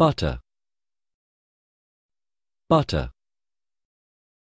butter. Butter.